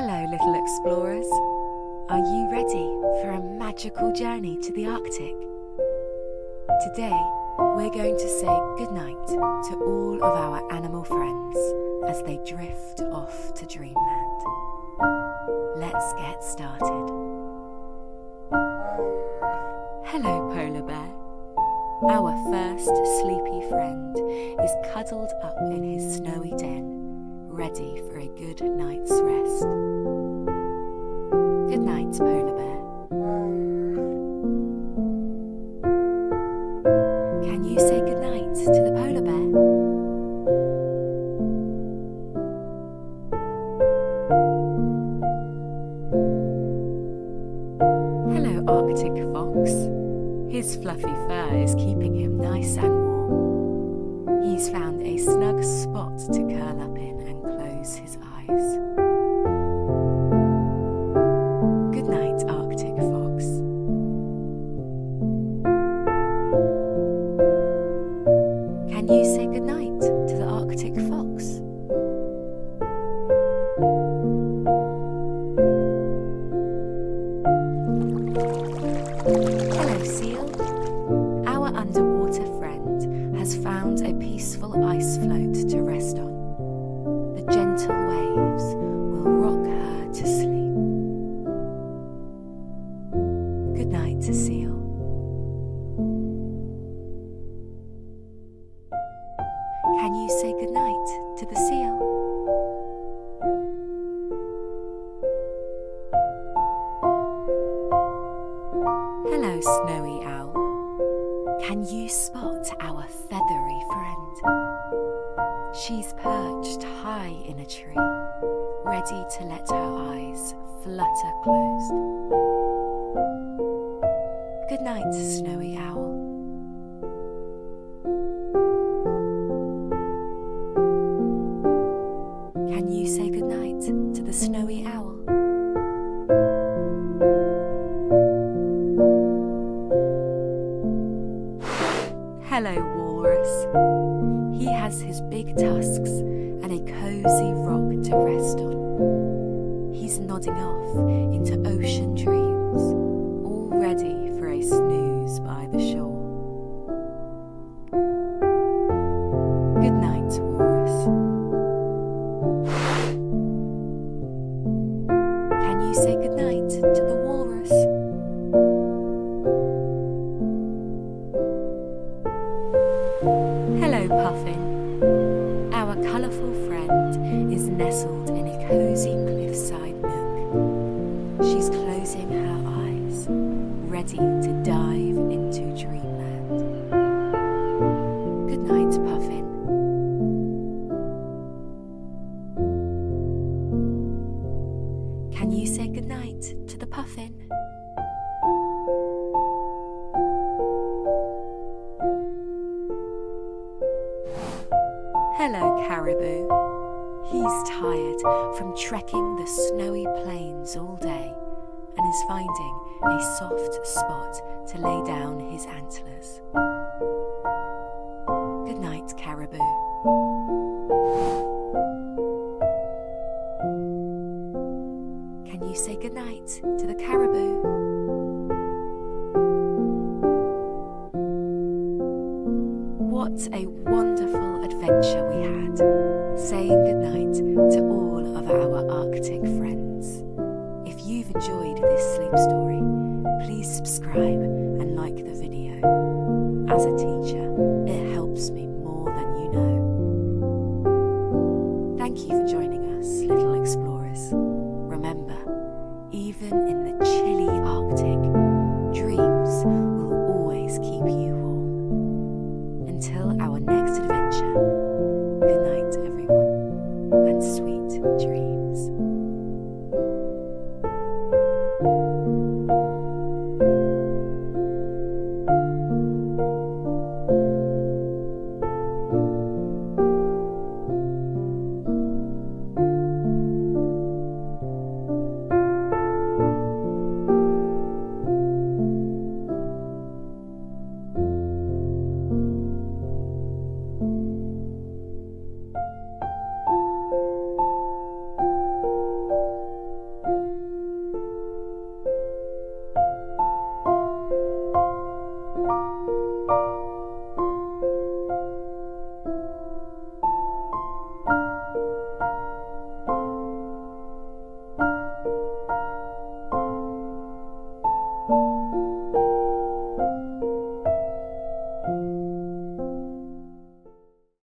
Hello, little explorers. Are you ready for a magical journey to the Arctic? Today, we're going to say goodnight to all of our animal friends as they drift off to dreamland. Let's get started. Hello, Polar Bear. Our first sleepy friend is cuddled up in his snowy den, ready for a good night's rest. Good night, Polar Bear. Can you say good night to the Polar Bear? Hello, Arctic Fox. His fluffy fur is keeping him nice and warm. He's found a snug spot to curl up in close his eyes. Good night, Arctic Fox. Can you say good night to the Arctic Fox? To the seal? Hello, Snowy Owl. Can you spot our feathery friend? She's perched high in a tree, ready to let her eyes flutter closed. Good night, Snowy Owl. Can you say goodnight to the Snowy Owl? Hello, Walrus. He has his big tusks and a cozy rock to rest on. He's nodding off into ocean say good night to the walrus? Hello, Puffin. Our colourful friend is nestled in a cosy cliffside nook. She's closing her eyes, ready to dive Can you say goodnight to the Puffin? Hello, Caribou. He's tired from trekking the snowy plains all day and is finding a soft spot to lay down his antlers. Good night, Caribou. Can you say goodnight to the caribou? What a wonderful adventure we had, saying goodnight to all of our Arctic friends. If you've enjoyed this sleep story, please subscribe and like the video. As a teacher,